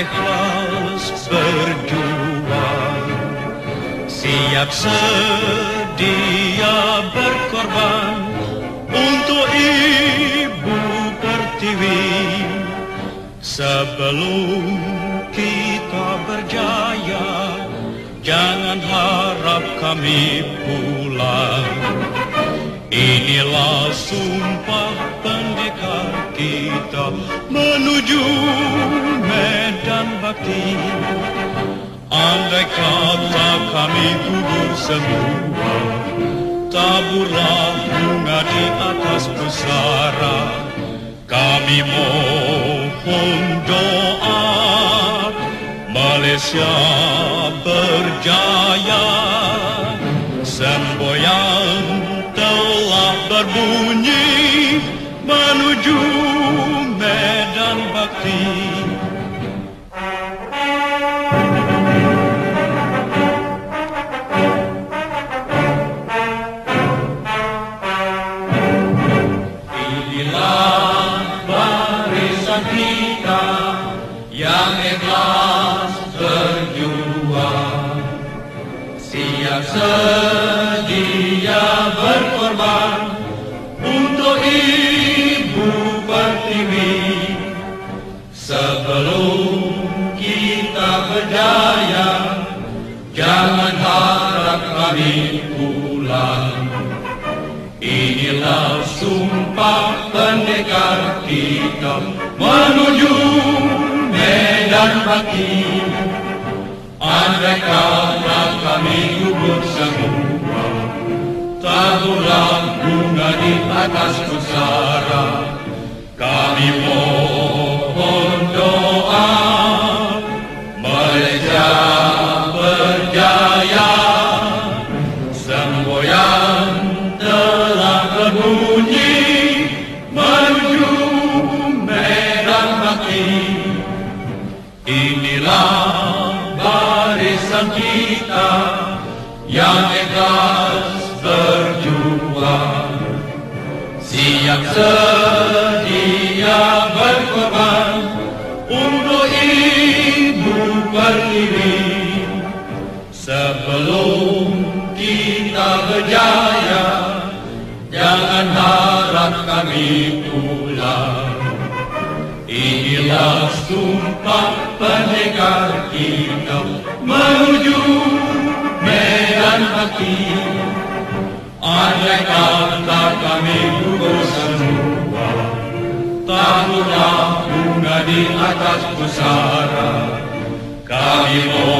ikhlas berjuang Siap sedia berkorban Untuk Ibu Pertiwi. Sebelum kita berjaya Jangan harap kami pulang. Inilah sumpah kita menuju medan bakti. Andai kata kami gugur semua, taburlah bunga di atas pusara. Kami mohon doa Malaysia berjaya Semboyan telah berbunyi menuju yang ikhlas berjuang, siap sedia berkorban untuk Ibu Pertiwi. Sebelum kita berjaya, jangan harap kami pulang. Inilah sumpah pendekar kita menuju medan bakti. Andai kata kami gugur semua, taburlah bunga di atas pusara. Yang ikhlas berjuang, siap sedia berkorban untuk Ibu Pertiwi. Sebelum kita berjaya, jangan harap kami pulang. Inilah sumpah pendekar kita menuju medan bakti. Andai kata kami gugur semua, taburlah bunga di atas pusara. Kami mohon